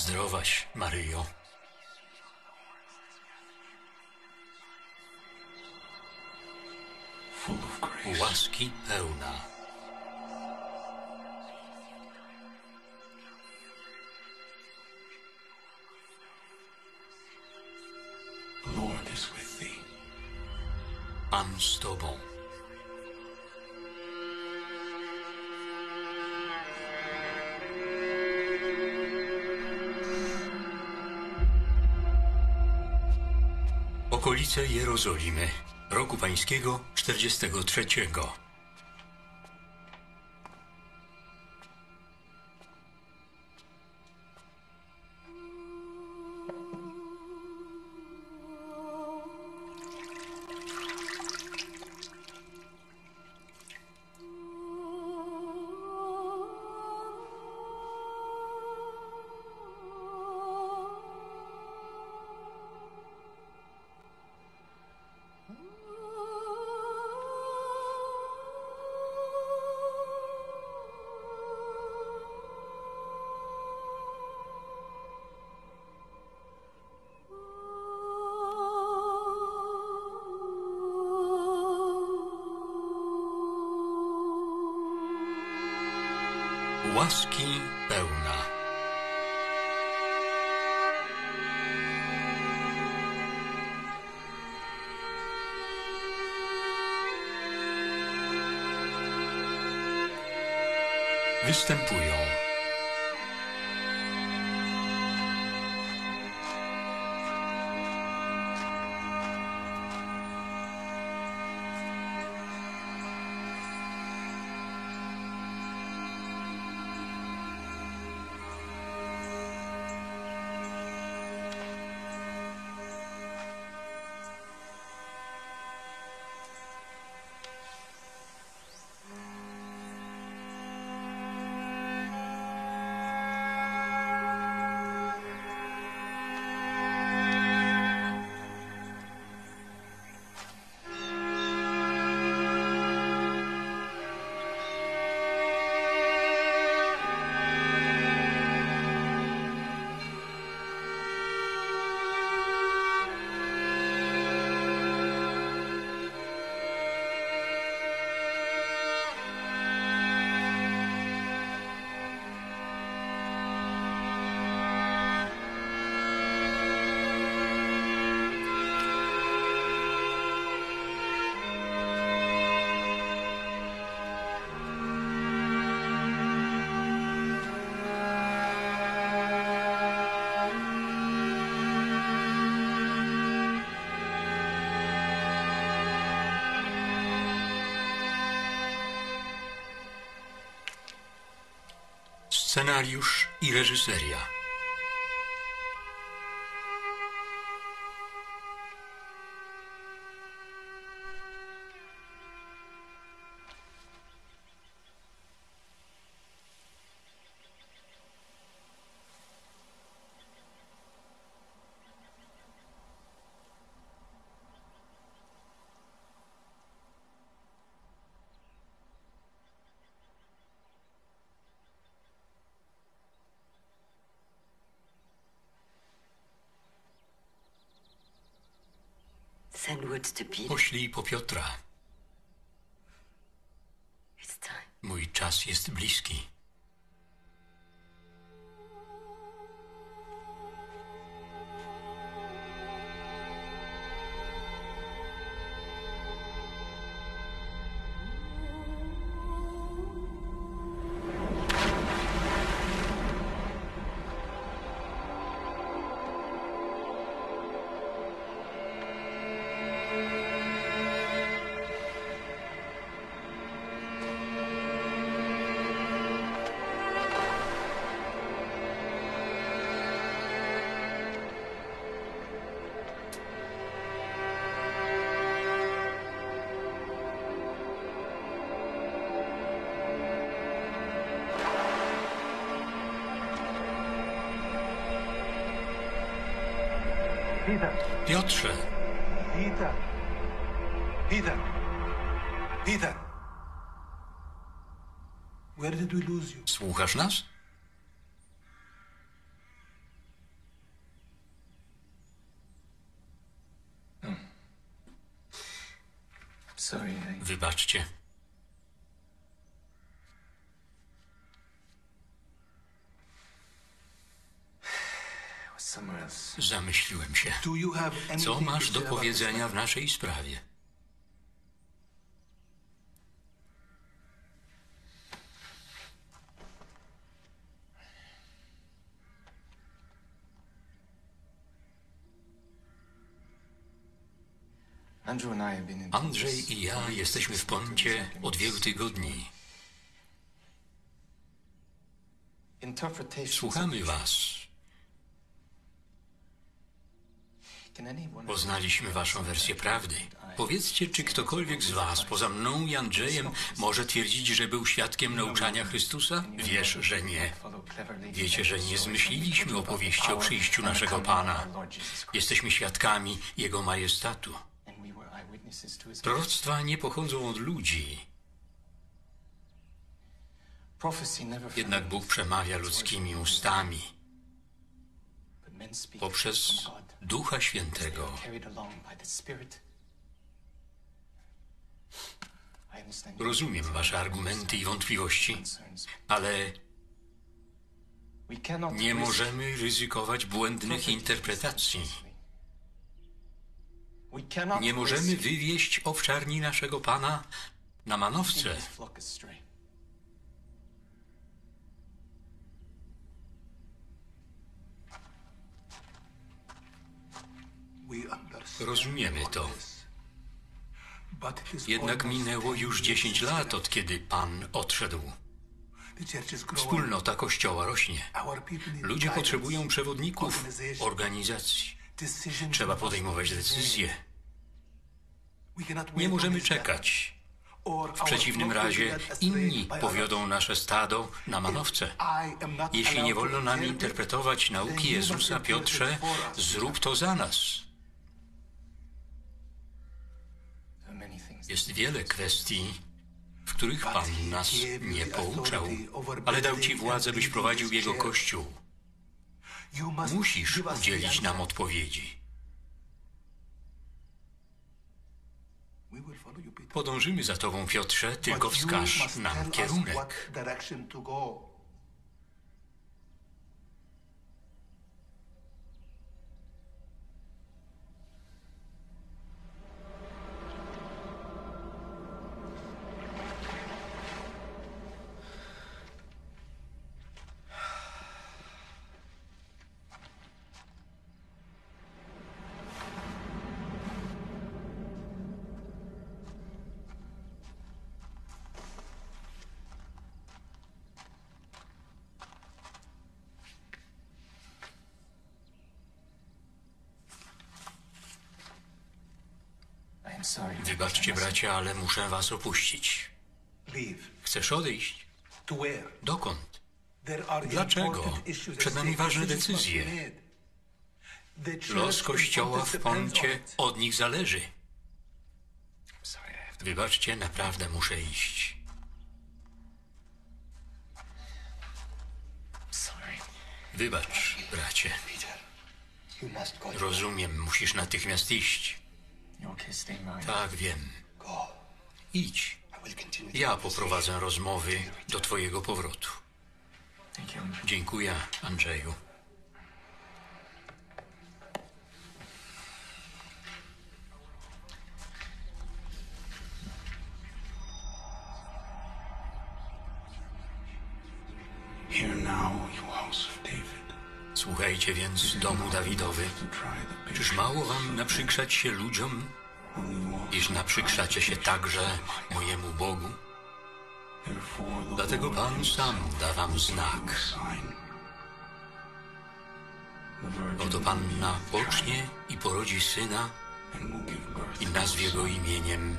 Zdrowaś, Maryjo. full of grace. Łaski pełna. Okolice Jerozolimy, roku pańskiego 43. scenariusz i reżyseria. Poślij po Piotra. Mój czas jest bliski. Piotrze, Peter, Peter, Peter. Where did we lose you? słuchasz nas? Sorry, I Wybaczcie. was somewhere else. Zamyśliłem się. Co masz do powiedzenia w naszej sprawie? Andrzej i ja jesteśmy w Poncie od wielu tygodni. Słuchamy was. Poznaliśmy waszą wersję prawdy. Powiedzcie, czy ktokolwiek z was, poza mną i Andrzejem, może twierdzić, że był świadkiem nauczania Chrystusa? Wiesz, że nie. Wiecie, że nie zmyśliliśmy opowieści o przyjściu naszego Pana. Jesteśmy świadkami Jego majestatu. Proroctwa nie pochodzą od ludzi, jednak Bóg przemawia ludzkimi ustami poprzez Ducha Świętego. Rozumiem wasze argumenty i wątpliwości, ale nie możemy ryzykować błędnych interpretacji. Nie możemy wywieźć owczarni naszego Pana na manowce. Rozumiemy to. Jednak minęło 10 już years 10 lat, od kiedy Pan odszedł. Wspólnota Kościoła rośnie. Ludzie potrzebują przewodników, organizacji. Trzeba podejmować decyzje. Nie możemy czekać. W przeciwnym razie inni powiodą nasze stado na manowce. Jeśli nie wolno nam interpret, interpretować nauki Jezusa, Piotrze, zrób to za nas. Jest wiele kwestii, w których Pan nas nie pouczał, ale dał Ci władzę, byś prowadził Jego Kościół. Musisz udzielić nam odpowiedzi. Podążymy za Tobą, Piotrze, tylko wskaż nam kierunek. what direction to go. Wybaczcie, bracia, ale muszę Was opuścić. Chcesz odejść? Dokąd? Dlaczego? Przed nami ważne decyzje. Los Kościoła w Poncie od nich zależy. Wybaczcie, naprawdę muszę iść. Wybacz, bracie. Rozumiem, musisz natychmiast iść. Tak, wiem. Go. Idź. I will continue. the Ja poprowadzę rozmowy do Twojego powrotu. Thank you. Andrew. Dziękuję, Andrzeju. Hear now, you house of Słuchajcie więc domu Dawidowy. Czyż mało wam naprzykrzać się ludziom, iż naprzykrzacie się także mojemu Bogu? Dlatego Pan sam da wam znak. Oto Panna pocznie i porodzi syna i nazwie go imieniem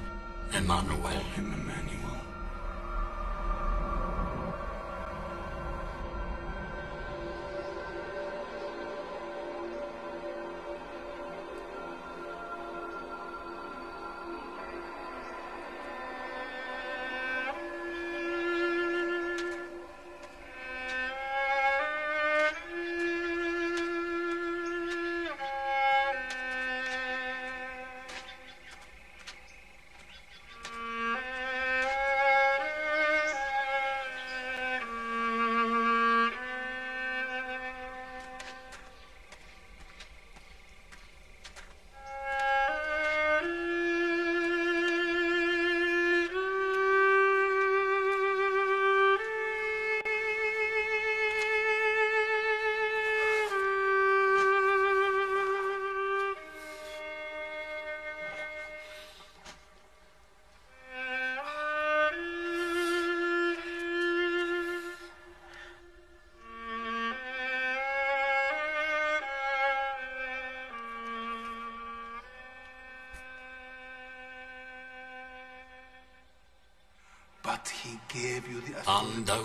Emanuel.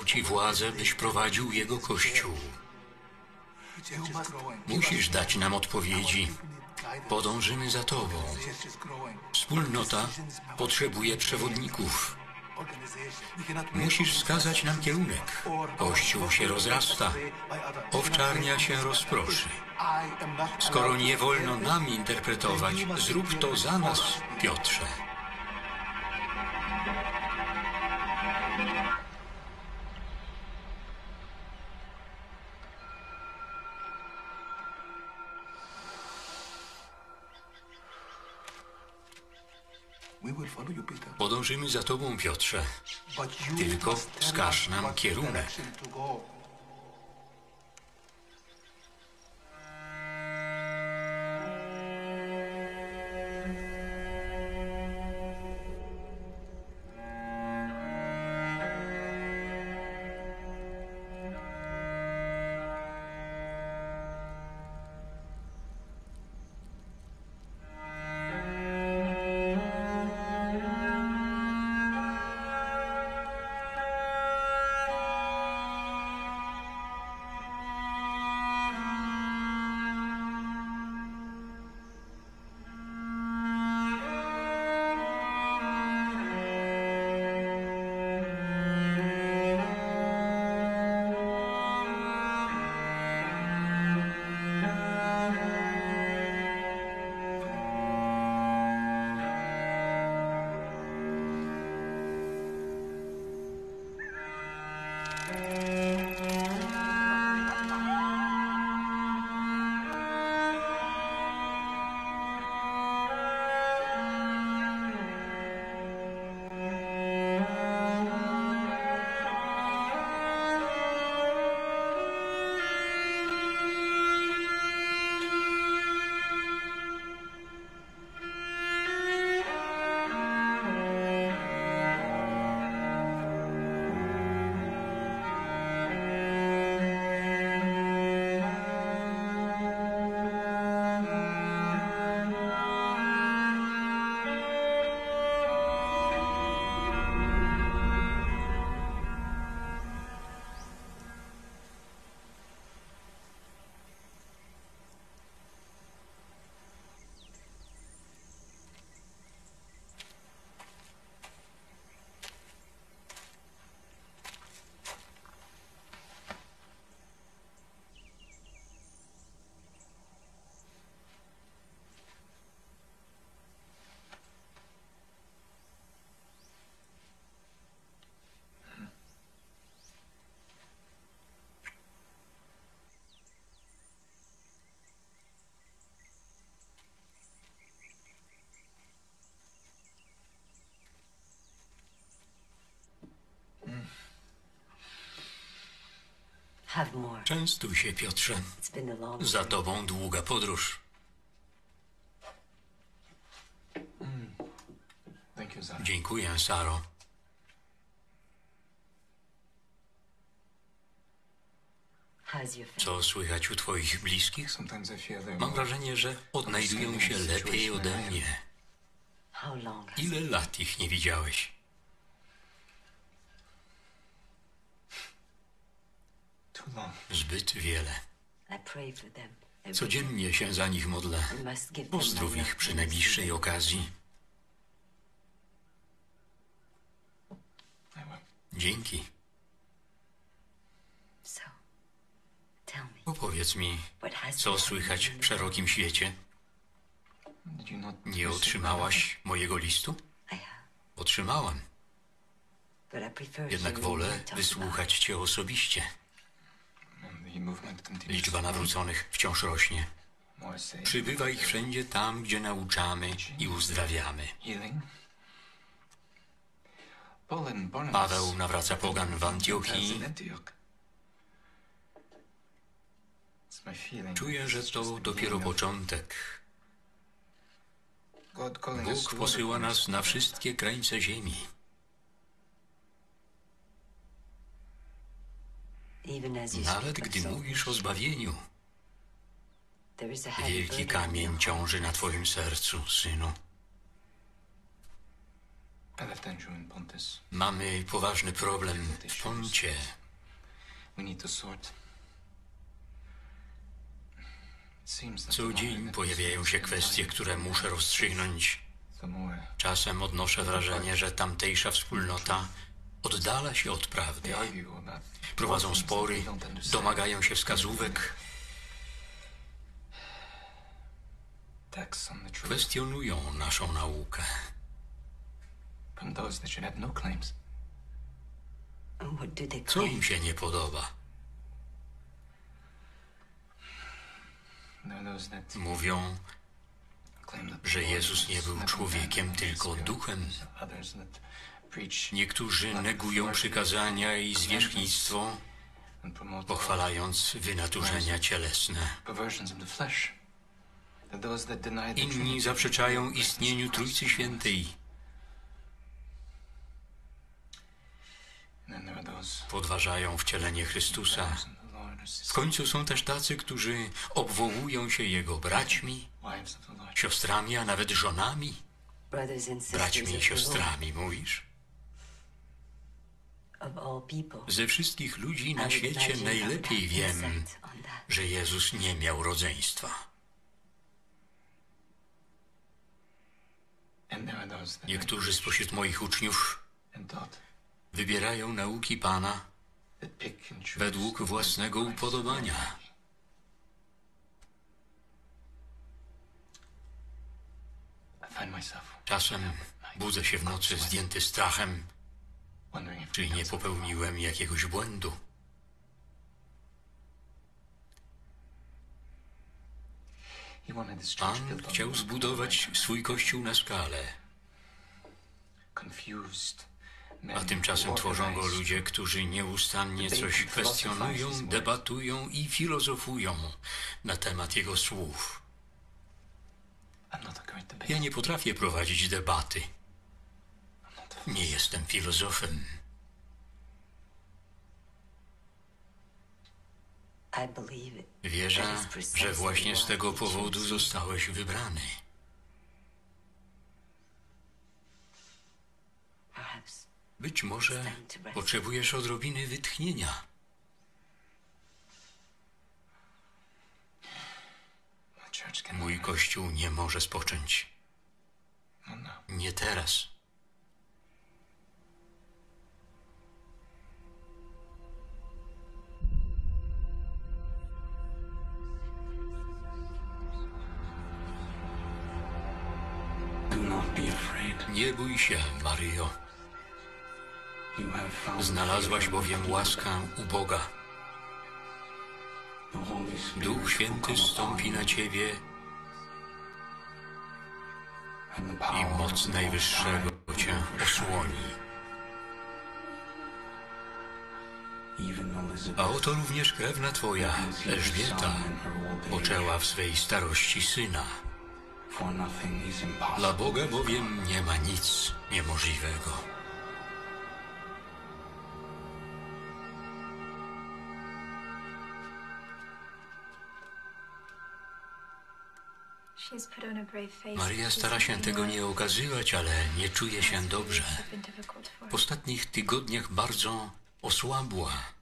Ci władzę, byś prowadził Jego Kościół. Musisz dać nam odpowiedzi. Podążymy za Tobą. Wspólnota potrzebuje przewodników. Musisz wskazać nam kierunek. Kościół się rozrasta. Owczarnia się rozproszy. Skoro nie wolno nam interpretować, zrób to za nas, Piotrze. Podążymy za Tobą, Piotrze. Tylko wskaż nam kierunek. Częstuj się, Piotrze. It's been a long Za Tobą długa podróż. Zara. Dziękuję, Saro. Co słychać u Twoich bliskich? Mam wrażenie, że odnajdują się lepiej ode mnie. How long? has Ile lat ich nie widziałeś? Zbyt wiele. Codziennie się za nich modlę. Pozdrów ich przy najbliższej okazji. Dzięki. Opowiedz mi, co słychać w szerokim świecie? Nie otrzymałaś mojego listu? Otrzymałam. Jednak wolę wysłuchać cię osobiście. Liczba nawróconych wciąż rośnie. Przybywa ich wszędzie tam, gdzie nauczamy i uzdrawiamy. Paweł nawraca pogan w Antiochii. Czuję, że to dopiero początek. Bóg posyła nas na wszystkie krańce ziemi. Even as you Nawet of gdy mówisz o zbawieniu, there is a heavy wielki kamień ciąży na twoim sercu, synu. Mamy poważny problem w Poncie. Co dzień pojawiają się kwestie, które muszę rozstrzygnąć. Czasem odnoszę wrażenie, że tamtejsza wspólnota oddala się od prawdy. Prowadzą spory, domagają się wskazówek, kwestionują naszą naukę. Co im się nie podoba? Mówią, że Jezus nie był człowiekiem, tylko duchem. Niektórzy negują przykazania i zwierzchnictwo, pochwalając wynaturzenia cielesne. Inni zaprzeczają istnieniu Trójcy. Świętej. Podważają wcielenie Chrystusa. W końcu są też tacy, którzy obwołują się Jego braćmi, siostrami, a nawet żonami. Braćmi i siostrami, mówisz? Ze wszystkich ludzi na świecie najlepiej wiem, że Jezus nie miał rodzeństwa. Niektórzy spośród moich uczniów wybierają nauki Pana według własnego upodobania. Czasem budzę się w nocy zdjęty strachem, wondering if czy he nie popełniłem jakiegoś błędu. Pan chciał zbudować swój kościół na skalę, a tymczasem tworzą go ludzie, którzy nieustannie coś kwestionują, debatują i filozofują na temat jego słów. Ja nie potrafię prowadzić debaty. Nie jestem filozofem. Wierzę, że właśnie z tego powodu zostałeś wybrany. Być może potrzebujesz odrobiny wytchnienia. Mój kościół nie może spocząć. No, no. Nie teraz. Bój się, Maryjo. Znalazłaś bowiem łaskę u Boga. Duch Święty stąpi na ciebie i moc Najwyższego cię osłoni. A oto również krewna twoja, Elżbieta, poczęła w swej starości syna. Dla Boga bowiem nie ma nic niemożliwego. She's put on a brave face. Maria stara się tego nie okazywać, ale nie czuje się dobrze. W ostatnich tygodniach bardzo osłabła.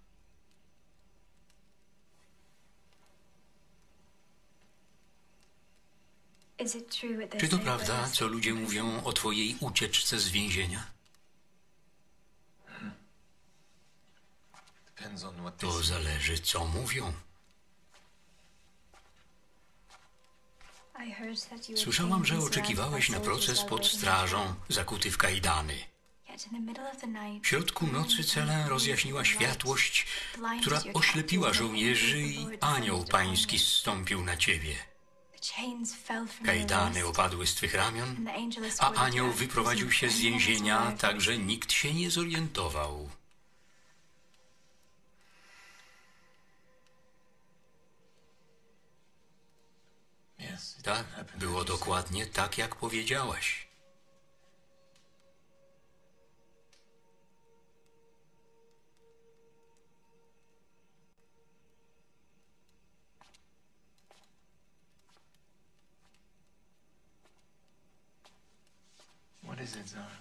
Czy to prawda, co ludzie mówią o twojej ucieczce z więzienia? To zależy, co mówią. Słyszałam, że surrounded oczekiwałeś na proces pod strażą, zakuty w kajdany. W środku nocy celę rozjaśniła światłość, która oślepiła żołnierzy i anioł pański zstąpił na ciebie. Kajdany opadły z twych ramion, and the angel a anioł wyprowadził się z więzienia, tak że nikt się nie zorientował. Tak, było dokładnie tak, jak powiedziałaś.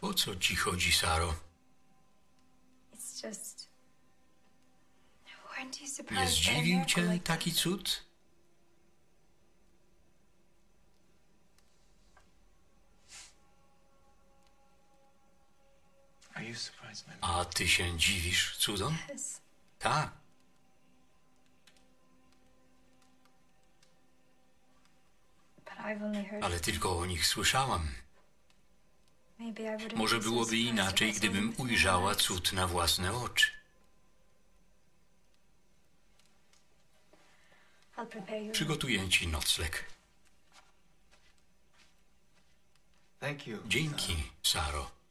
O co ci chodzi, Saro? Nie zdziwił cię taki cud? A ty się dziwisz cudom? Yes. Tak. Ale tylko o nich słyszałam. Może byłoby inaczej, gdybym ujrzała cud na własne oczy. Przygotuję ci nocleg. Dzięki, Saro.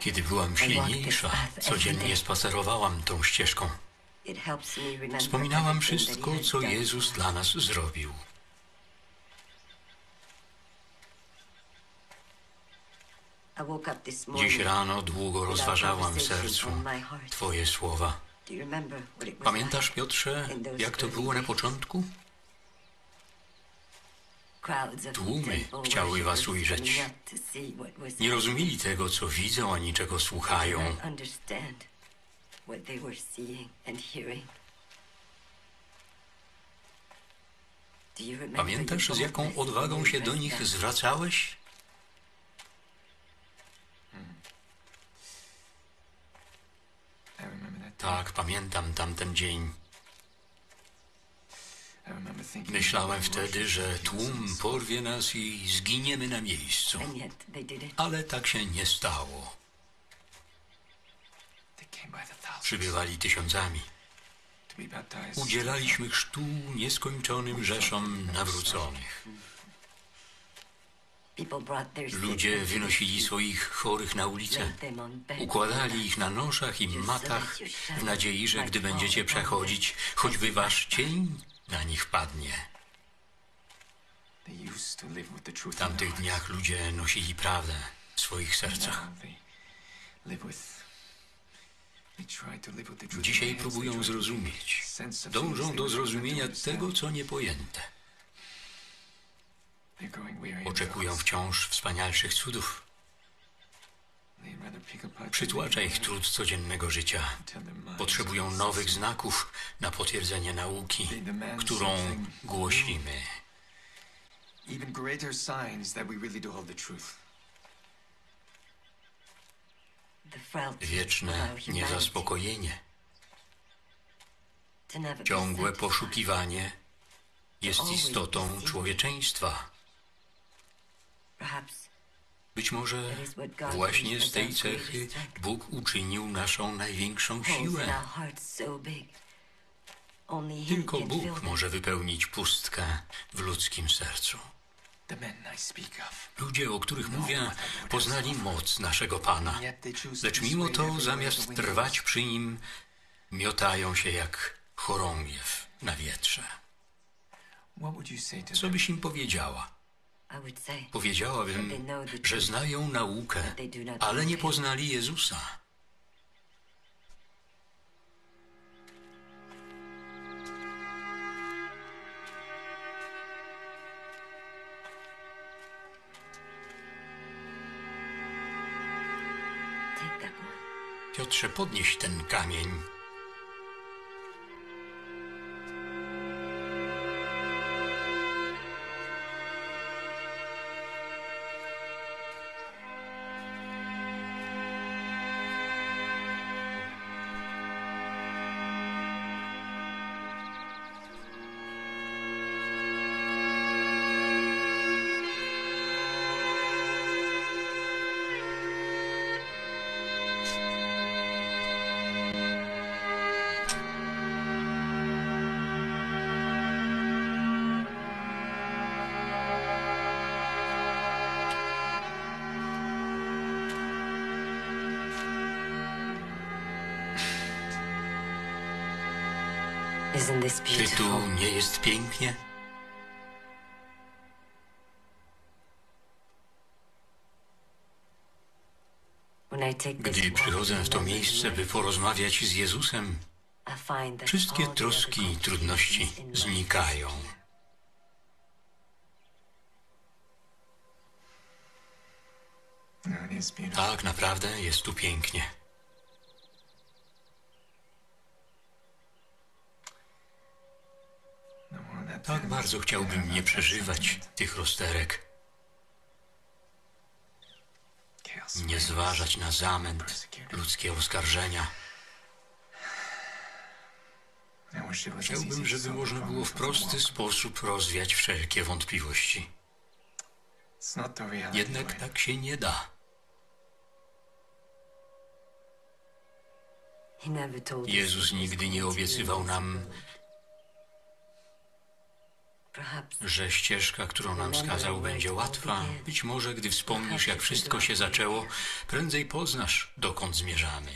Kiedy byłam silniejsza, codziennie spacerowałam tą ścieżką. Wspominałam wszystko, co Jezus dla nas zrobił. Dziś rano długo rozważałam w sercu. Twoje słowa. Pamiętasz? Piotrze, jak to było na początku? Tłumy chciały was ujrzeć. Nie rozumieli tego, co widzą, ani czego słuchają. Pamiętasz, z jaką odwagą się do nich zwracałeś? Tak, pamiętam tamten dzień. Myślałem wtedy, że tłum porwie nas i zginiemy na miejscu. Ale tak się nie stało. Przybywali tysiącami. Udzielaliśmy chrztu nieskończonym rzeszom nawróconych. Ludzie wynosili swoich chorych na ulicę. Układali ich na noszach i matach w nadziei, że gdy będziecie przechodzić, choćby wasz cień na nich padnie. W tamtych dniach ludzie nosili prawdę w swoich sercach. Dzisiaj próbują zrozumieć. Dążą do zrozumienia tego, co niepojęte. Oczekują wciąż wspanialszych cudów. Przytłacza ich trud codziennego życia. Potrzebują nowych znaków na potwierdzenie nauki, którą głosimy. even greater signs that we really do hold the truth. The frailty Wieczne niezaspokojenie, ciągłe poszukiwanie jest istotą człowieczeństwa. Być może właśnie z tej cechy Bóg uczynił naszą największą siłę. Tylko Bóg może wypełnić pustkę w ludzkim sercu. Ludzie, o których mówię, poznali moc naszego Pana. Lecz mimo to, zamiast trwać przy nim, miotają się jak chorągiew na wietrze. Co byś im powiedziała? Powiedziałabym, że znają naukę, ale nie poznali Jezusa. Piotrze, podnieś ten kamień. Czy beautiful? tu nie jest pięknie? Gdy przychodzę w to miejsce, by porozmawiać z Jezusem, I find that wszystkie all the troski i trudności znikają. No, it is beautiful. Tak, naprawdę jest tu pięknie. No more of that Tak bardzo chciałbym nie przeżywać tych rozterek, nie zważać na zamęt, ludzkie oskarżenia. Chciałbym, żeby można było w prosty sposób rozwiać wszelkie wątpliwości. Jednak tak się nie da. Jezus nigdy nie obiecywał nam, że ścieżka, którą nam wskazał, będzie łatwa. Być może, gdy wspomnisz, jak wszystko się zaczęło, prędzej poznasz, dokąd zmierzamy.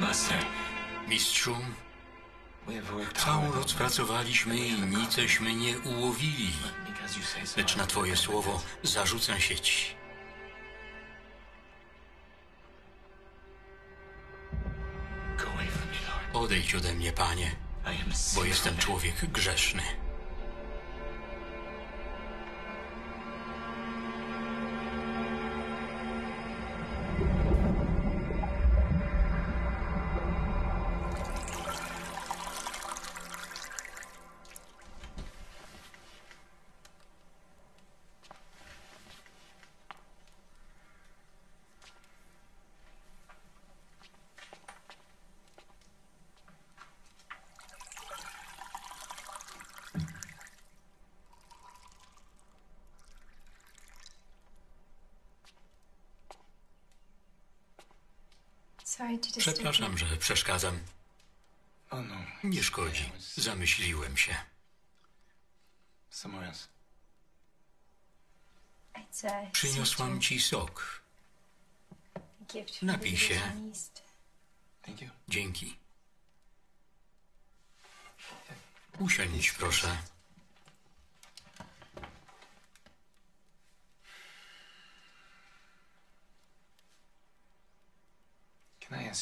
Master, Mistrzu, pracowaliśmy i niceśmy nie ułowili, lecz na Twoje słowo zarzucę sieć. Odejdź ode mnie, Panie, bo jestem człowiek grzeszny. Przepraszam, że przeszkadzam. No. Nie szkodzi. Zamyśliłem się. Przyniosłam ci sok. Napij się. Dzięki. Usiądź, proszę. Can I ask you?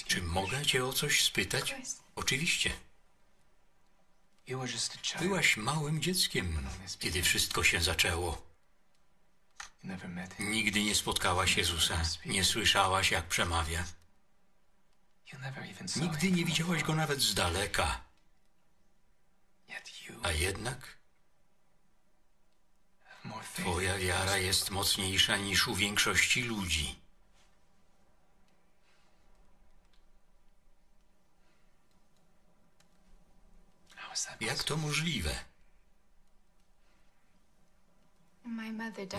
Czy mogę cię o coś spytać? Oczywiście. Byłaś małym dzieckiem, kiedy wszystko się zaczęło. Nigdy nie spotkałaś Jezusa, nie słyszałaś, jak przemawia. Nigdy nie widziałaś go nawet z daleka. A jednak twoja wiara jest mocniejsza niż u większości ludzi. Jak to możliwe?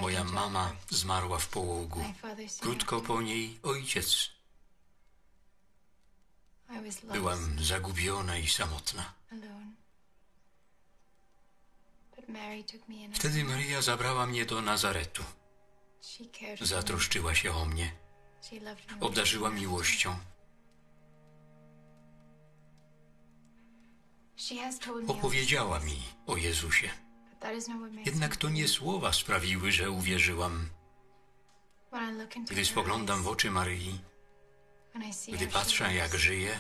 Moja mama zmarła w połogu. Krótko po niej ojciec. Byłam zagubiona i samotna. Wtedy Maria zabrała mnie do Nazaretu. Zatroszczyła się o mnie, obdarzyła miłością. Opowiedziała mi o Jezusie. Jednak to nie słowa sprawiły, że uwierzyłam. Gdy spoglądam w oczy Maryi, gdy patrzę jak żyje,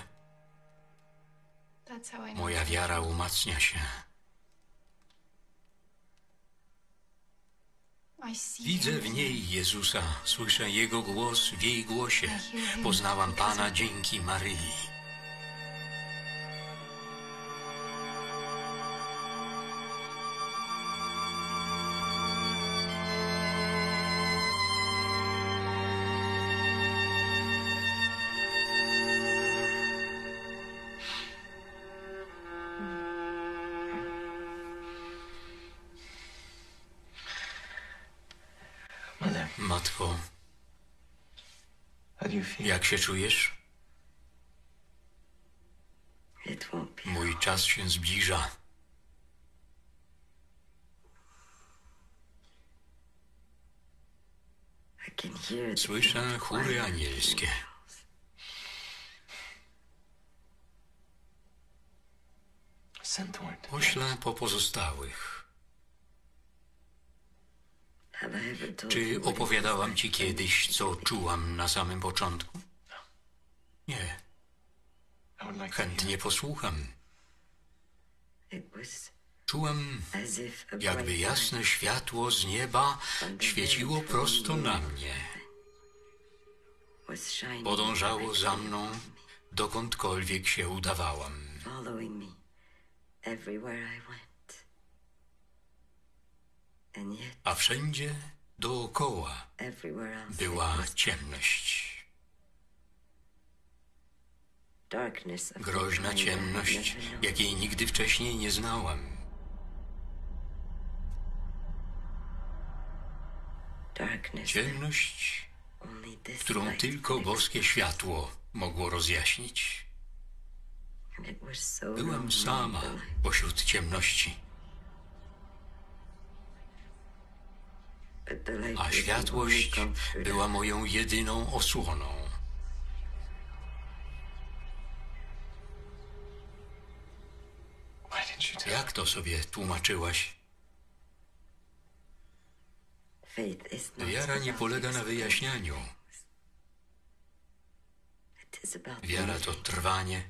moja wiara umacnia się. Widzę w niej Jezusa, słyszę Jego głos w jej głosie. Poznałam Pana dzięki Maryi. Jak się czujesz? Mój Czas się zbliża. Słyszę chóry anielskie. Poślę po pozostałych. Czy opowiadałam ci kiedyś, co czułam na samym początku? Nie, chętnie posłucham. A jakby jasne światło z nieba świeciło prosto na mnie. Podążało za mną, dokądkolwiek się udawałam. A wszędzie dookoła była ciemność. darkness of the Groźna ciemność, jakiej nigdy wcześniej nie znałam. Ciemność, którą tylko boskie światło mogło rozjaśnić. lonely sama pośród ciemności, a światłość była moją jedyną osłoną. Jak to sobie tłumaczyłaś? Wiara nie polega na wyjaśnianiu. Wiara to trwanie,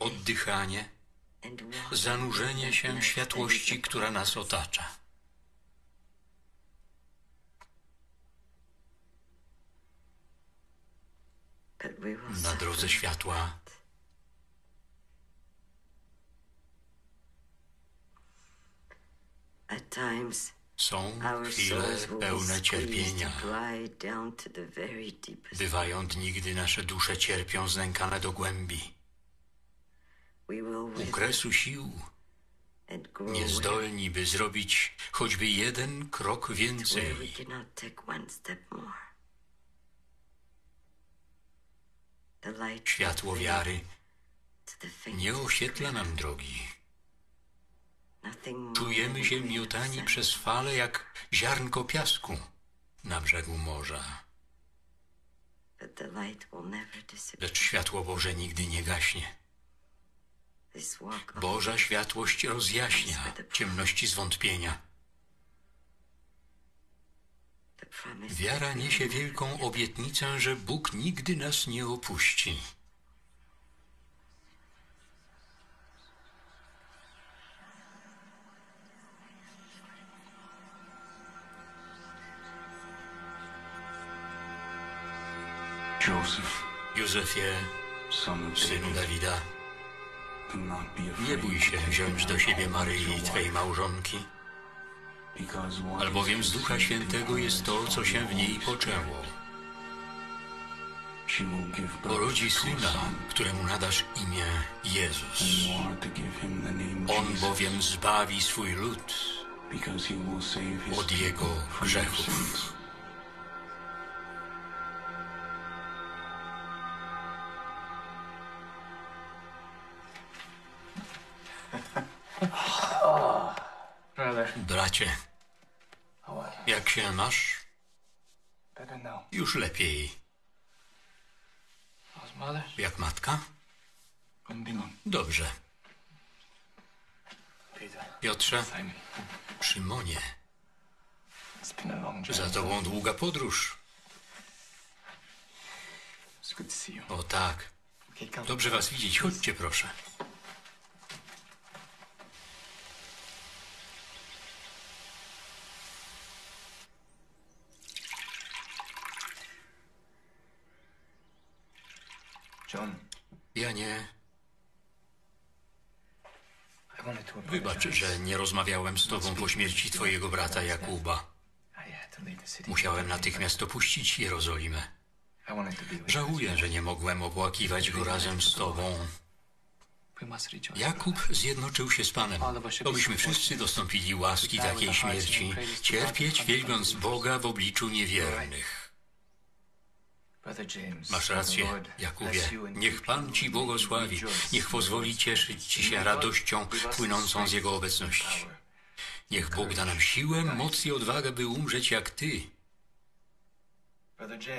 oddychanie, zanurzenie się w światłości, która nas otacza. Na drodze światła są chwile pełne cierpienia. Bywają dni, gdy nasze dusze cierpią znękane do głębi. U kresu sił, niezdolni, by zrobić choćby jeden krok więcej. Światło wiary nie oświetla nam drogi. Czujemy się miotani przez fale jak ziarnko piasku na brzegu morza. Lecz światło Boże nigdy nie gaśnie. Boża światłość rozjaśnia ciemności zwątpienia. Wiara niesie wielką obietnicę, że Bóg nigdy nas nie opuści. Joseph, Józefie, synu Dawida, nie bój się wziąć do siebie Maryi, Twej wife, małżonki, albowiem z Ducha Świętego jest to, co się w niej poczęło. Porodzi syna, któremu nadasz imię Jezus. On bowiem zbawi swój lud od jego grzechów. Bracie, jak się masz? Już lepiej. Jak matka? Dobrze. Piotrze. Szymonie, za tobą długa podróż. O tak, dobrze was widzieć. Chodźcie proszę. John, Ja nie... I wanted to Wybacz, apologize. że nie rozmawiałem z tobą po śmierci twojego brata Jakuba. I had to leave the city. Musiałem natychmiast opuścić Jerozolimę. I wanted to be with Żałuję, że nie mogłem opłakiwać go razem z tobą. We must rejoice. Jakub zjednoczył się z Panem. Obyśmy wszyscy dostąpili łaski takiej śmierci, cierpieć wielbiąc Boga w obliczu niewiernych. Masz rację, Jakubie. Niech Pan. Ci błogosławi. Niech pozwoli cieszyć Ci się radością płynącą z Jego obecności. Niech Bóg da nam siłę, moc i odwagę, by umrzeć jak Ty.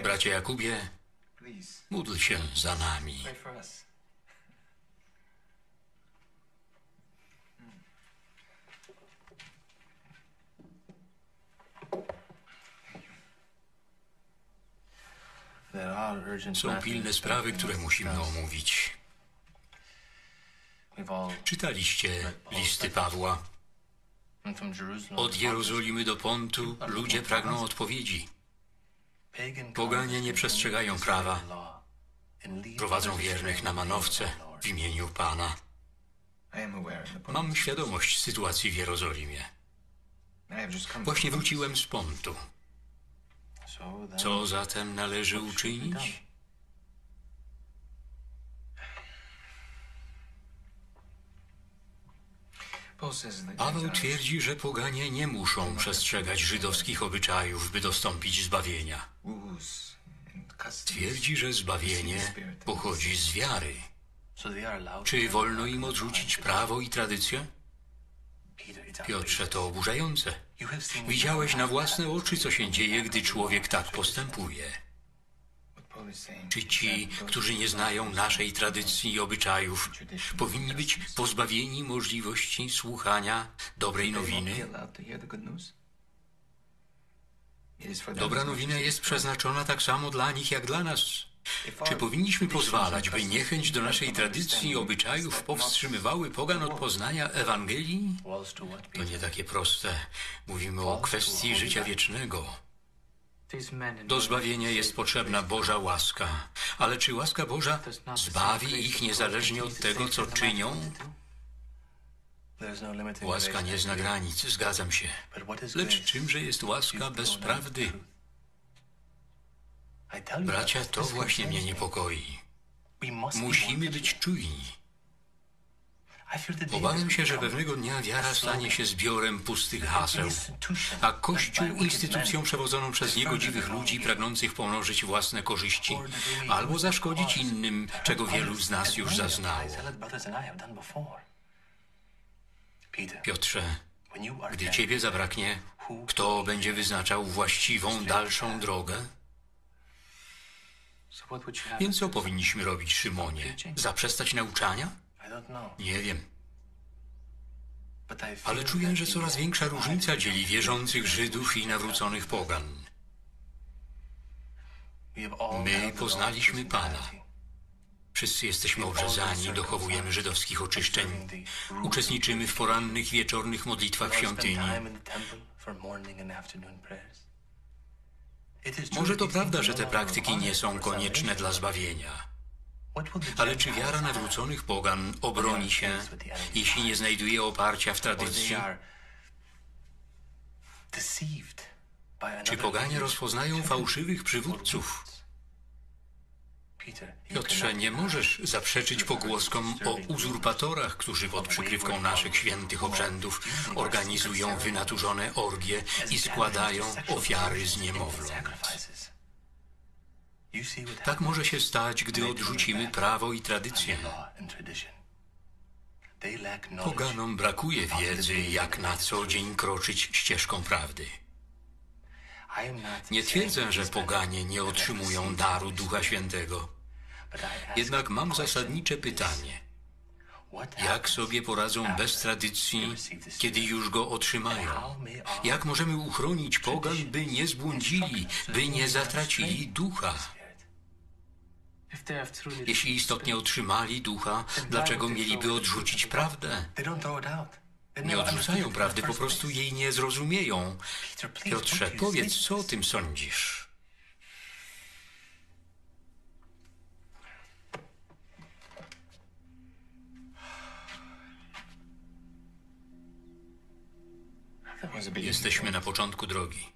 Bracie Jakubie, módl się za nami. Są pilne sprawy, które musimy omówić. Czytaliście listy Pawła. Od Jerozolimy do Pontu ludzie pragną odpowiedzi. Poganie nie przestrzegają prawa. Prowadzą wiernych na manowce w imieniu Pana. Mam świadomość sytuacji w Jerozolimie. Właśnie wróciłem z Pontu. Co zatem należy uczynić? Paweł twierdzi, że poganie nie muszą przestrzegać żydowskich obyczajów, by dostąpić zbawienia. Twierdzi, że zbawienie pochodzi z wiary. Czy wolno im odrzucić prawo i tradycję? Piotrze, to oburzające. Widziałeś na własne oczy, co się dzieje, gdy człowiek tak postępuje. Czy ci, którzy nie znają naszej tradycji i obyczajów, powinni być pozbawieni możliwości słuchania dobrej nowiny? Dobra nowina jest przeznaczona tak samo dla nich jak dla nas. Czy powinniśmy pozwalać, by niechęć do naszej tradycji i obyczajów powstrzymywały pogan od poznania Ewangelii? to nie takie proste. Mówimy o kwestii życia wiecznego. Do zbawienia jest potrzebna Boża łaska. Ale czy łaska Boża zbawi ich niezależnie od tego, co czynią? Łaska nie zna granic, zgadzam się. Lecz czymże jest łaska bez prawdy? Bracia, to właśnie mnie niepokoi. Musimy być czujni. Obawiam się, że pewnego dnia wiara stanie się zbiorem pustych haseł, a Kościół instytucją przewodzoną przez niegodziwych ludzi pragnących pomnożyć własne korzyści albo zaszkodzić innym, czego wielu z nas już zaznało. Piotrze, gdy Ciebie zabraknie, kto będzie wyznaczał właściwą dalszą drogę? Więc co powinniśmy robić, Szymonie? Zaprzestać nauczania? Nie wiem, ale czuję, że coraz większa różnica dzieli wierzących Żydów i nawróconych pogan. My poznaliśmy Pana. Wszyscy jesteśmy obrzezani, dochowujemy żydowskich oczyszczeń, uczestniczymy w porannych, wieczornych modlitwach w świątyni. Może to prawda, że te praktyki nie są konieczne dla zbawienia. Ale czy wiara nawróconych pogan obroni się, jeśli nie znajduje oparcia w tradycji? Czy poganie rozpoznają fałszywych przywódców? Piotrze, nie możesz zaprzeczyć pogłoskom o uzurpatorach, którzy pod przykrywką naszych świętych obrzędów organizują wynaturzone orgie i składają ofiary z niemowląt. Tak może się stać, gdy odrzucimy prawo i tradycję. Poganom brakuje wiedzy, jak na co dzień kroczyć ścieżką prawdy. Nie twierdzę, że poganie nie otrzymują daru Ducha Świętego. Jednak mam zasadnicze pytanie. Jak sobie poradzą bez tradycji, kiedy już go otrzymają? Jak możemy uchronić pogan, by nie zbłądzili, by nie zatracili ducha? Jeśli istotnie otrzymali ducha, dlaczego mieliby odrzucić prawdę? Nie odrzucają prawdy, po prostu jej nie zrozumieją. Piotrze, powiedz, co o tym sądzisz? Jesteśmy na początku drogi.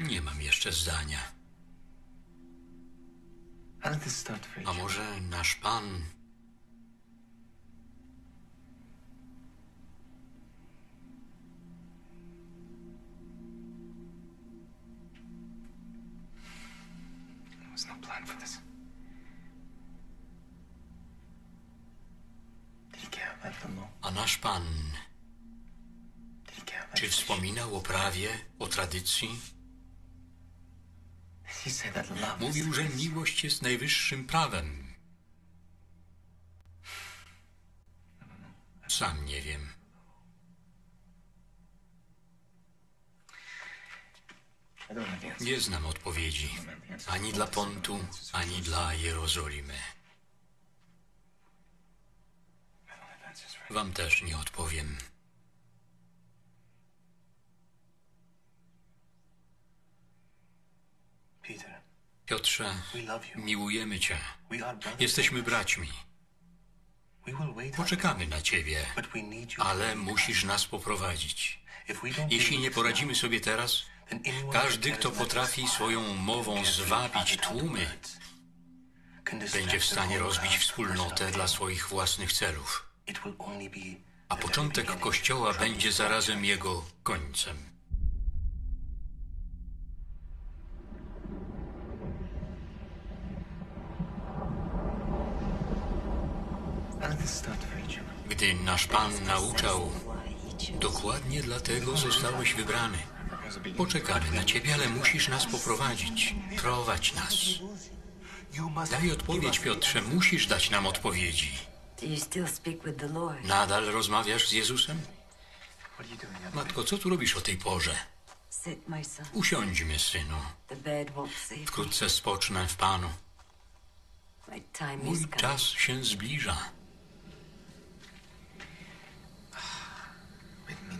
Nie mam jeszcze zdania. A może nasz Pan law? A nasz Pan, czy wspominał o prawie, o tradycji? Mówił, że miłość jest najwyższym prawem. Sam nie wiem. Nie znam odpowiedzi. Ani dla Pontu, ani dla Jerozolimy. Wam też nie odpowiem. Peter, Piotrze, miłujemy Cię. Jesteśmy braćmi. Poczekamy na Ciebie, ale musisz nas poprowadzić. Jeśli nie poradzimy sobie teraz, każdy, kto potrafi swoją mową zwabić tłumy, będzie w stanie rozbić wspólnotę dla swoich własnych celów. A początek Kościoła będzie zarazem jego końcem. Gdy nasz Pan nauczał, dokładnie dlatego zostałeś wybrany. Poczekamy na Ciebie, ale musisz nas poprowadzić. Prowadź nas. Daj odpowiedź, Piotrze, musisz dać nam odpowiedzi. Nadal rozmawiasz z Jezusem? Matko, co tu robisz o tej porze? Usiądźmy, synu. Wkrótce spocznę w Panu. Mój czas się zbliża.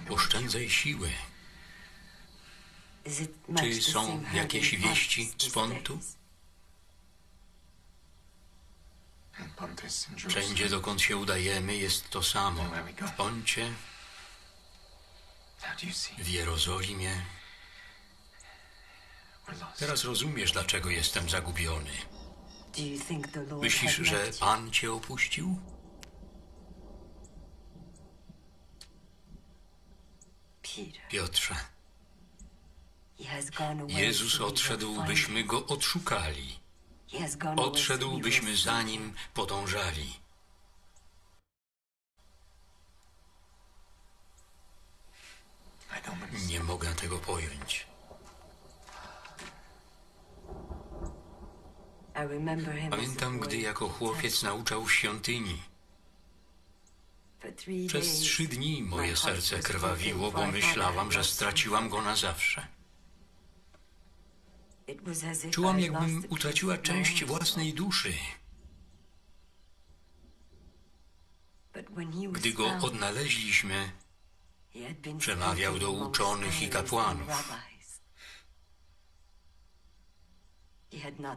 Oszczędzaj siły. Czy są jakieś wieści z Pontu? Wszędzie, dokąd się udajemy, jest to samo. W Poncie, w Jerozolimie. Teraz rozumiesz, dlaczego jestem zagubiony. Myślisz, że? Pan cię opuścił? Piotrze, Jezus odszedł, byśmy go odszukali. Odszedł, byśmy za nim podążali. Nie mogę tego pojąć. Pamiętam, gdy jako chłopiec nauczał w świątyni. Przez trzy dni moje serce krwawiło, bo myślałam, że straciłam go na zawsze. Czułam, jakbym utraciła część własnej duszy. Gdy go odnaleźliśmy, przemawiał do uczonych i kapłanów.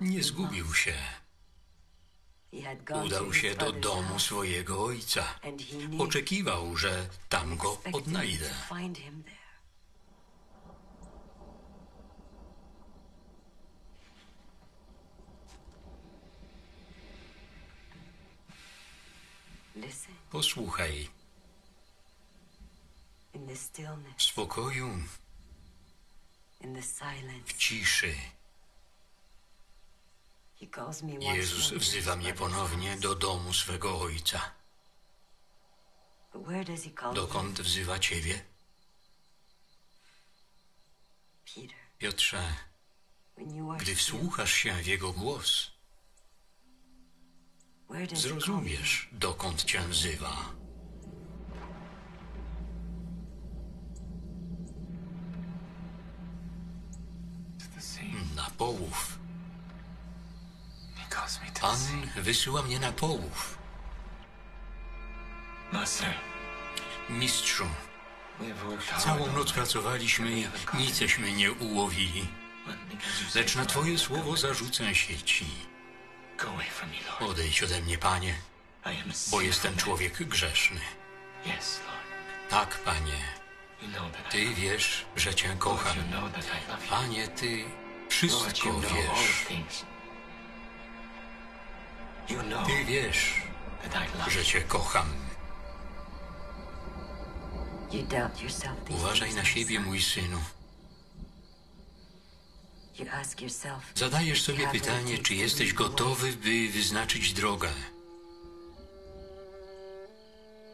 nie zgubił się. He had gone to Udał się do domu swojego ojca. Oczekiwał, że tam go odnajdę. Posłuchaj, w spokoju, w ciszy, Jezus wzywa mnie ponownie do domu swego ojca. Dokąd wzywa ciebie? Peter, Piotrze, gdy wsłuchasz się w jego głos, zrozumiesz, dokąd cię wzywa. Na połów. He calls me to the Pan wysyła mnie na połów. Master, Mistrzu, całą noc pracowaliśmy i niceśmy nie ułowili. Lecz na Twoje słowo zarzucę sieci. Odejdź ode mnie, Panie, bo jestem człowiek grzeszny. Tak, Panie, Ty wiesz, że Cię kocham. Panie, Ty wszystko wiesz. Ty wiesz, że. Cię kocham. Uważaj na siebie, mój synu. Zadajesz sobie pytanie, czy jesteś gotowy, by wyznaczyć drogę.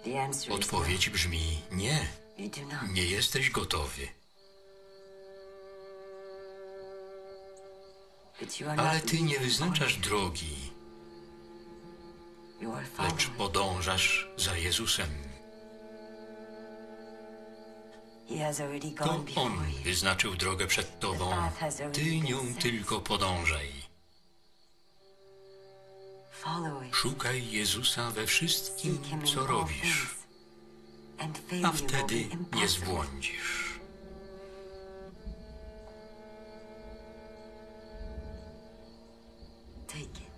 Is Odpowiedź brzmi nie, no. Nie jesteś gotowy. Ale ty nie wyznaczasz drogi, lecz podążasz za Jezusem. To On wyznaczył drogę przed tobą. Ty nią tylko podążaj. Szukaj Jezusa we wszystkim, co robisz, a wtedy nie zbłądzisz.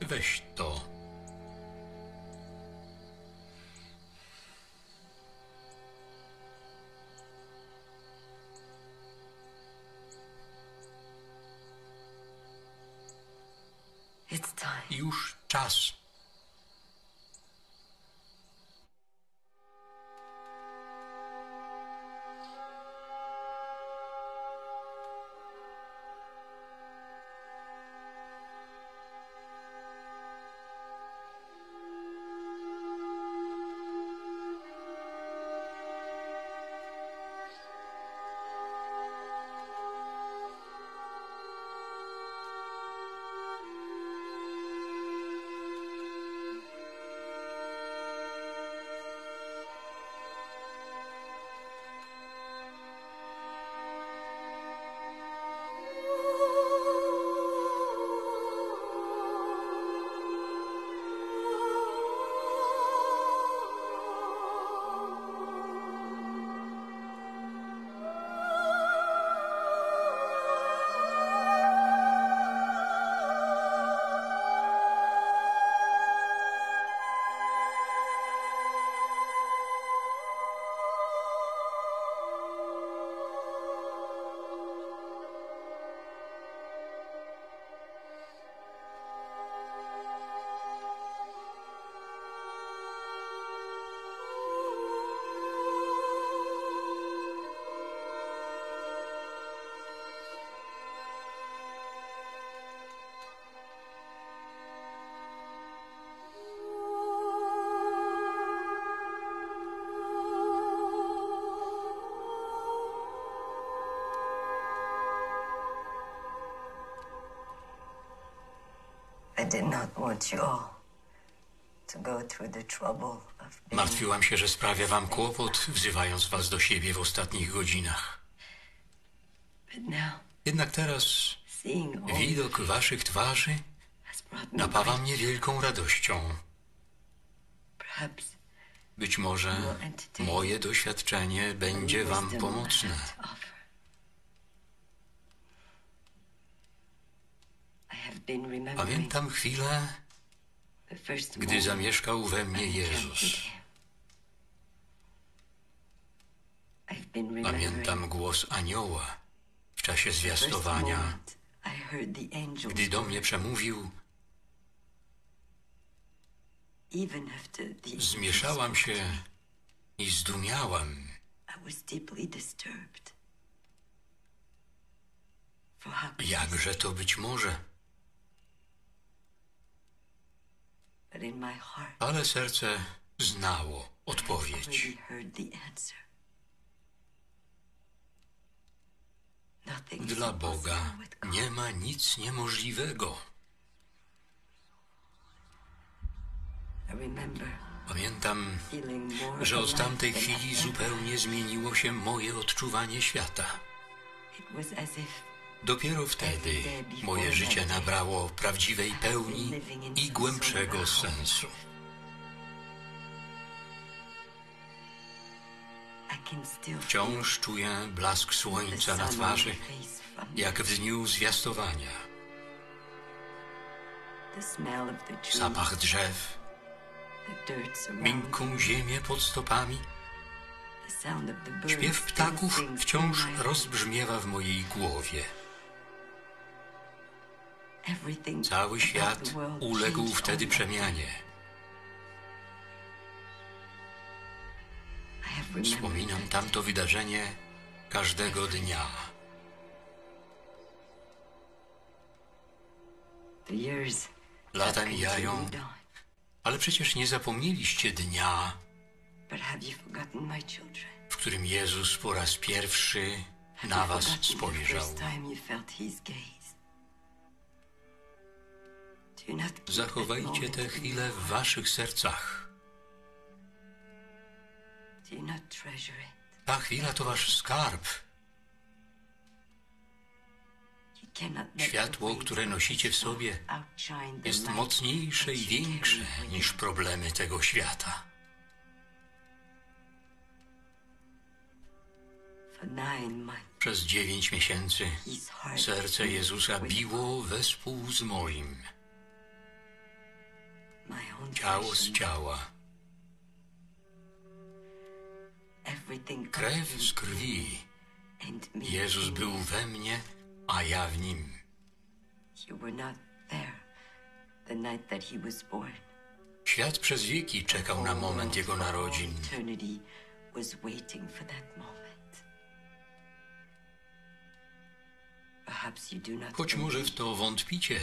Weź to. Już czas. Did not want you all to go through the trouble of being Martwiłam się, że sprawia wam kłopot, wzywając was do siebie w ostatnich godzinach. But now, Jednak teraz widok waszych twarzy napawa mnie wielką radością. Perhaps Być może moje doświadczenie będzie wam pomocne. Pamiętam chwilę, gdy zamieszkał we mnie Jezus. Pamiętam głos anioła w czasie zwiastowania, gdy do mnie przemówił. Zmieszałam się i zdumiałam. Jakże to być może? but in my heart Ale serce znało odpowiedź. Dla Boga nie ma nic niemożliwego. Pamiętam, że od tamtej chwili zupełnie zmieniło się moje odczuwanie świata. Dopiero wtedy moje życie nabrało prawdziwej pełni i głębszego sensu. Wciąż czuję blask słońca na twarzy, jak w dniu zwiastowania. Zapach drzew, miękką ziemię pod stopami. Śpiew ptaków wciąż rozbrzmiewa w mojej głowie. Cały świat uległ wtedy przemianie. Wspominam tamto wydarzenie każdego dnia. Lata mijają, ale przecież nie zapomnieliście dnia, w którym Jezus po raz pierwszy na was spojrzał. Zachowajcie tę chwilę your w waszych sercach. Ta chwila to wasz skarb. Światło, które nosicie w sobie, jest mocniejsze i większe niż problemy tego świata. Przez dziewięć miesięcy serce Jezusa biło wespół z moim. Ciało z ciała, krew z krwi. Jezus był we mnie, a ja w nim. Świat przez wieki czekał na moment Jego narodzin. Choć może w to wątpicie,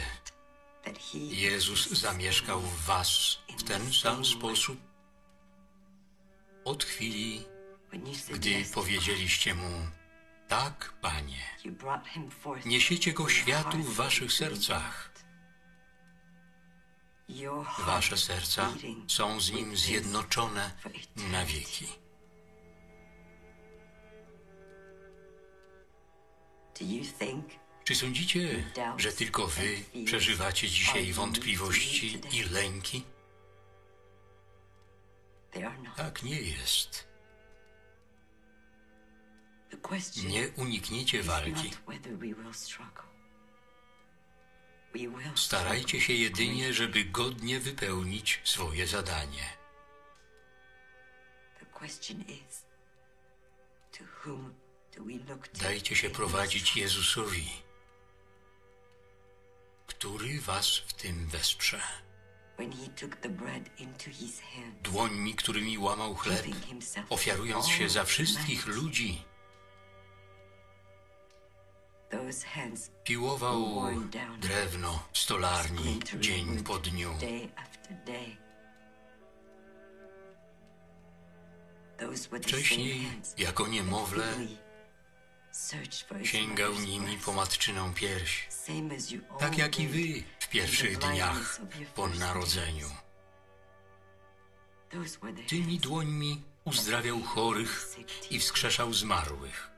Jezus zamieszkał w was w ten sam sposób od chwili, gdy powiedzieliście Mu, tak, Panie. Niesiecie Go światu w waszych sercach. Wasze serca są z Nim zjednoczone na wieki. Do you think Czy sądzicie, że tylko wy przeżywacie dzisiaj wątpliwości i lęki? Tak nie jest. Nie unikniecie walki. Starajcie się jedynie, żeby godnie wypełnić swoje zadanie. Dajcie się prowadzić? Jezusowi, który was w tym wesprze. Dłońmi, którymi łamał chleb, ofiarując się za wszystkich ludzi, piłował drewno w stolarni dzień po dniu. Wcześniej, jako niemowlę, sięgał nimi po matczyną pierś, tak jak i wy w pierwszych dniach po narodzeniu. Tymi dłońmi uzdrawiał chorych i wskrzeszał zmarłych.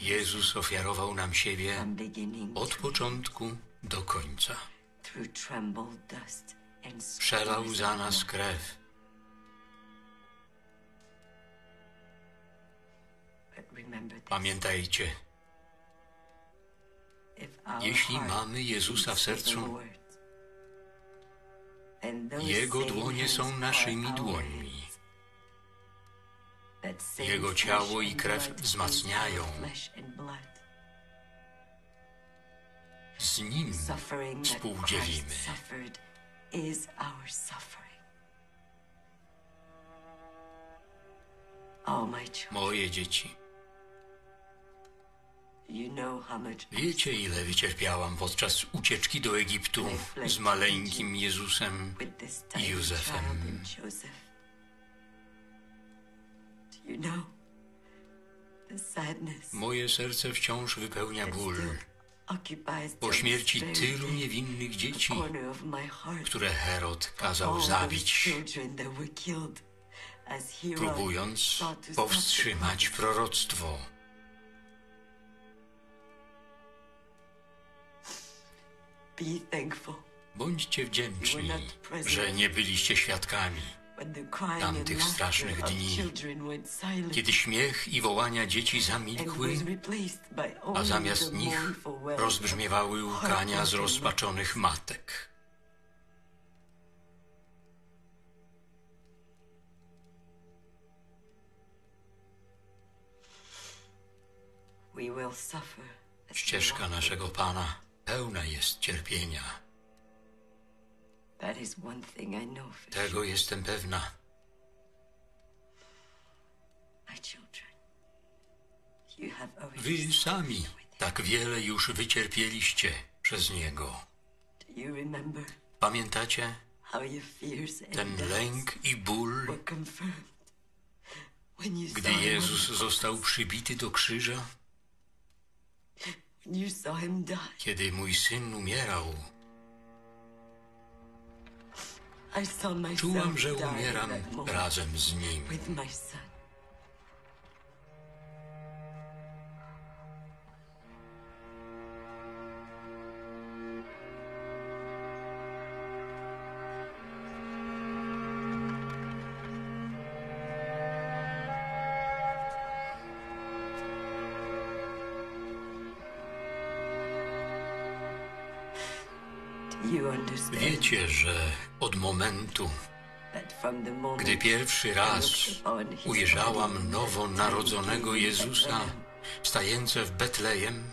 Jezus ofiarował nam siebie od początku do końca. Przelał za nas krew. Pamiętajcie, jeśli mamy Jezusa w sercu, Jego dłonie są naszymi dłońmi. Jego ciało i krew wzmacniają. Z Nim współdzielimy. Christ suffered wiecie ile wycierpiałam podczas ucieczki do Egiptu z maleńkim Jezusem tiny Józefem. Moje serce wciąż wypełnia ból. po śmierci tylu niewinnych dzieci, które Herod kazał zabić, próbując powstrzymać proroctwo. Bądźcie wdzięczni, że nie byliście świadkami, Tamtych strasznych dni, kiedy śmiech i wołania dzieci zamilkły, a zamiast nich rozbrzmiewały łkania z heartbroken rozpaczonych matek. Ścieżka naszego Pana pełna jest cierpienia. Tego jestem pewna. Wy sami tak wiele już wycierpieliście przez Niego. Pamiętacie ten lęk i ból, gdy Jezus został przybity do krzyża? When you saw him die? Kiedy mój syn umierał, I saw myself czułam, że umieram razem z nim. with my son. Że od momentu, gdy pierwszy raz ujrzałam body nowo that narodzonego tiny Jezusa stające w Betlejem,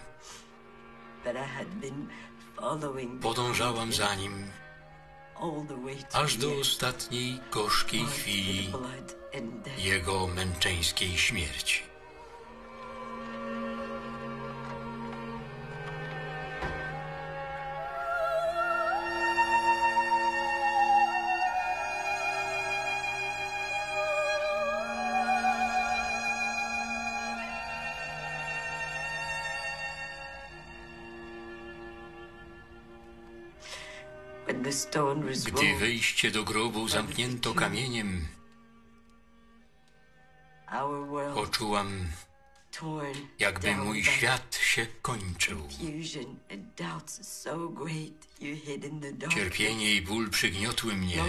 podążałam za nim aż do ostatniej gorzkiej chwili jego męczeńskiej śmierci. Gdy wejście do grobu zamknięto kamieniem, poczułam, jakby mój świat się kończył. Cierpienie i ból przygniotły mnie.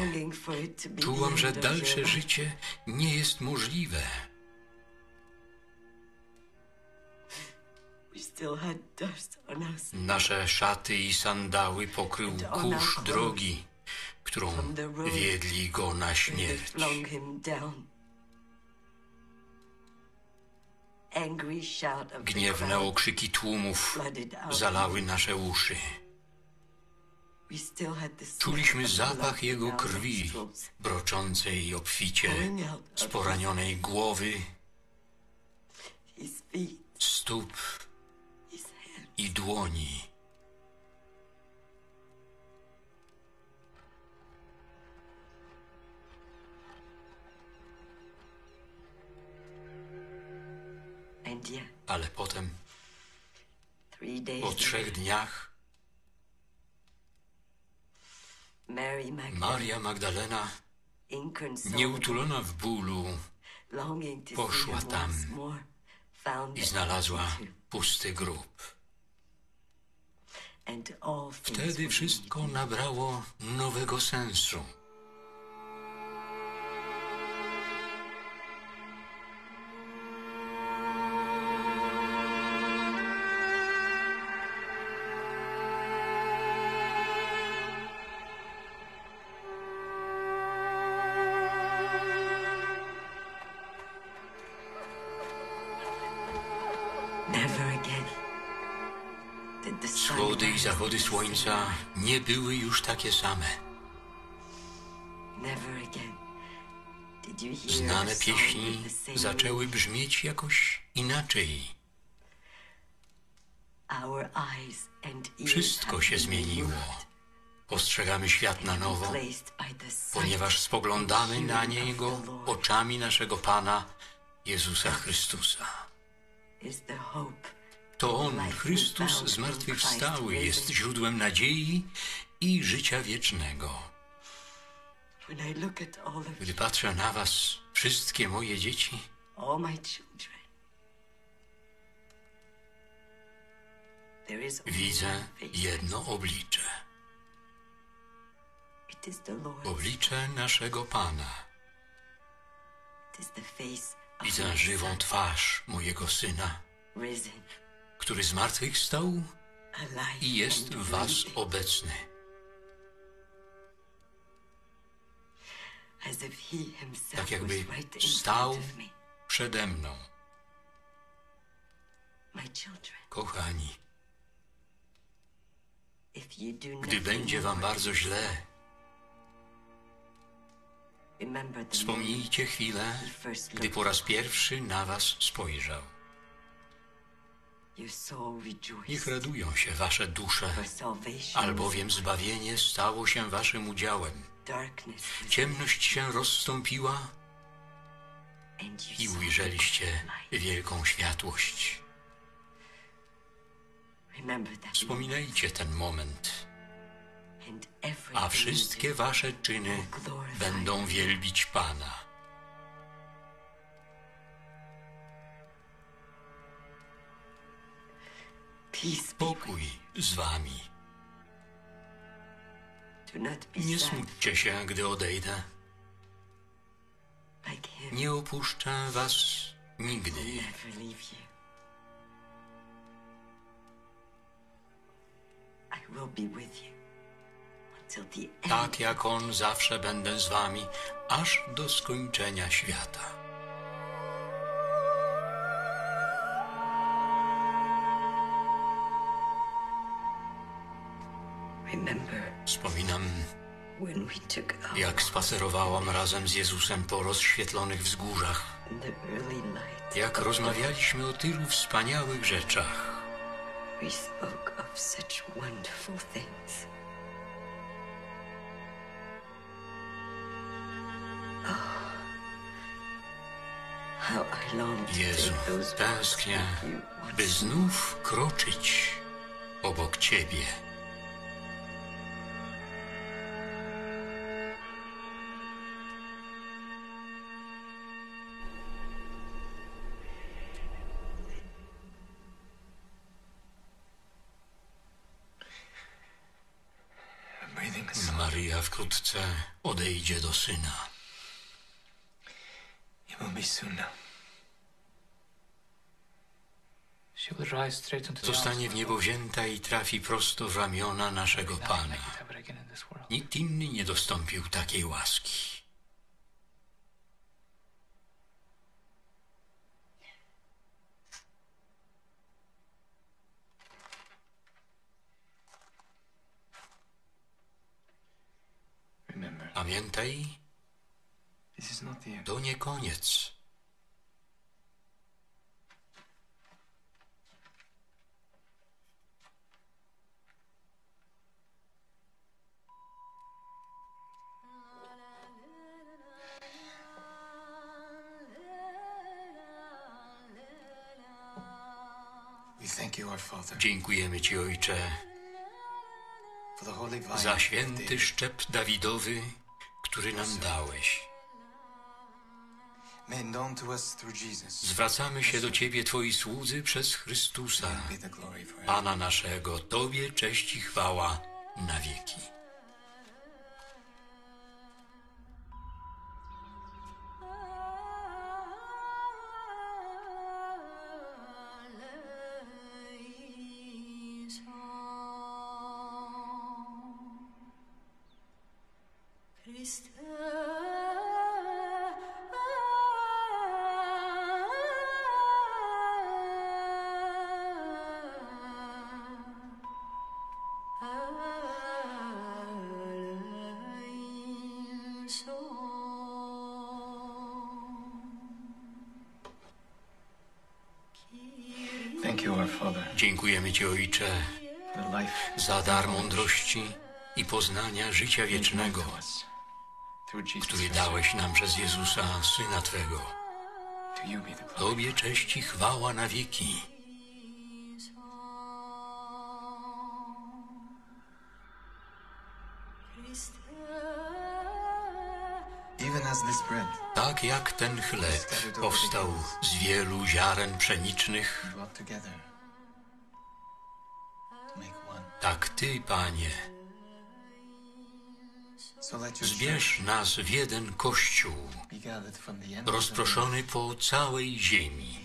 Czułam, że dalsze życie nie jest możliwe. Nasze szaty i sandały pokrył kurz drogi, którą wiedli go na śmierć. Gniewne okrzyki tłumów zalały nasze uszy. Czuliśmy zapach jego krwi, broczącej obficie z poranionej głowy, stóp. I dłoni. Ale potem, po trzech dniach, Maria Magdalena, nieutulona w bólu, poszła tam i znalazła pusty grób. Wtedy wszystko nabrało nowego sensu. Słońca nie były już takie same. Znane pieśni zaczęły brzmieć jakoś inaczej. Wszystko się zmieniło. Postrzegamy świat na nowo, ponieważ spoglądamy na Niego oczami naszego Pana Jezusa Chrystusa. To On, Chrystus zmartwychwstały, jest źródłem nadziei i życia wiecznego. Gdy patrzę na Was, wszystkie moje dzieci, widzę jedno oblicze. Oblicze naszego Pana. Widzę żywą twarz mojego Syna, który zmartwychwstał i jest w Was obecny. Tak jakby stał przede mną. Kochani, gdy będzie Wam bardzo źle, wspomnijcie chwilę, gdy po raz pierwszy na Was spojrzał. Niech radują się wasze dusze, albowiem zbawienie stało się waszym udziałem. Ciemność się rozstąpiła i ujrzeliście wielką światłość. Wspominajcie ten moment, a wszystkie wasze czyny będą wielbić Pana. Do. Peace be Pokój z wami. Nie smućcie się, gdy odejdę. Nie opuszczę was nigdy. I. Tak jak On zawsze będę z wami, aż do skończenia świata. Wspominam, jak spacerowałam razem z Jezusem po rozświetlonych wzgórzach, jak rozmawialiśmy o tylu wspaniałych rzeczach. Oh, Jezu, tęsknię, by znów kroczyć obok Ciebie. Wkrótce odejdzie do Syna. It will be soon now. Zostanie w niebo wzięta i trafi prosto w ramiona naszego Pana. Nikt inny nie dostąpił takiej łaski. Pamiętaj, to nie koniec. Dziękujemy Ci, Ojcze, za święty szczep Dawidowy, który nam dałeś. Zwracamy się do Ciebie, Twoi słudzy, przez Chrystusa. Pana naszego. Tobie cześć i chwała na wieki. Mądrości i poznania życia wiecznego, który dałeś nam przez Jezusa, Syna Twego. Tobie cześć i chwała na wieki. Tak jak ten chleb powstał z wielu ziaren pszenicznych, tak Ty, Panie, zbierz nas w jeden kościół, rozproszony po całej ziemi.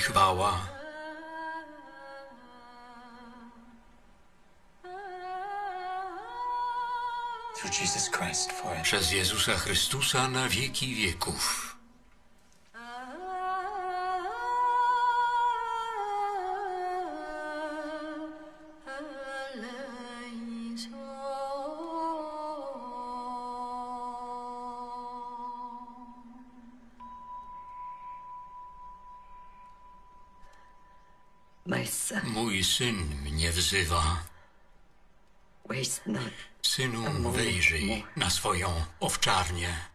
Chwała. Przez Jezusa Chrystusa na wieki wieków. Syn mnie wzywa. Synu, wyjrzyj na swoją owczarnię.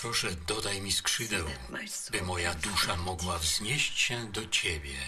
Proszę, dodaj mi skrzydeł, by moja dusza mogła wznieść się do Ciebie.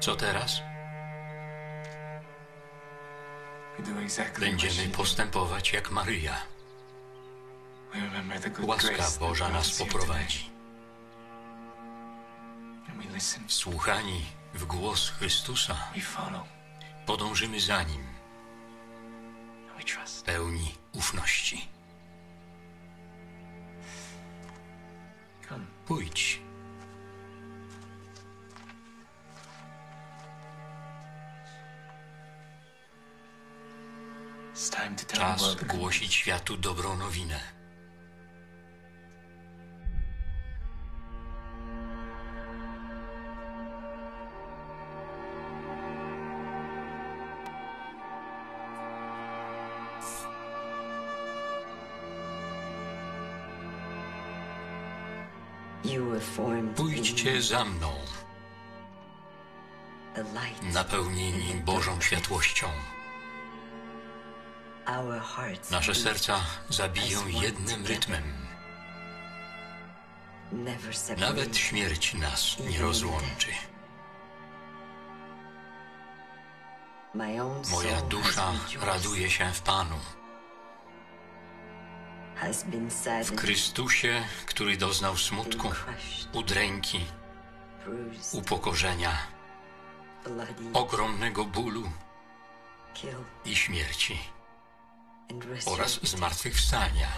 Co teraz? Będziemy postępować jak Maryja. Łaska Boża nas poprowadzi. Słuchani w głos Chrystusa, podążymy za Nim, pełni ufności. Pójdź, czas głosić światu dobrą nowinę. Pójdźcie za mną, napełnieni Bożą światłością. Nasze serca zabiją jednym rytmem. Nawet śmierć nas nie rozłączy. Moja dusza raduje się w Panu, w Chrystusie, który doznał smutku, udręki, upokorzenia, ogromnego bólu i śmierci oraz zmartwychwstania.